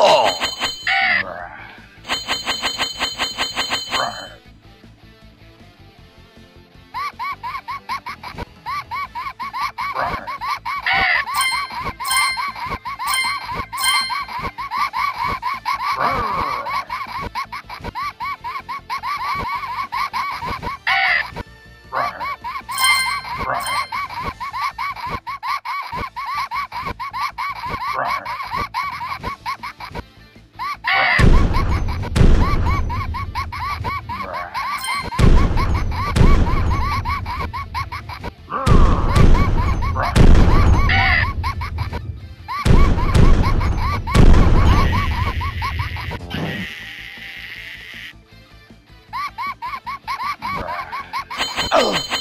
Oh! Brrr.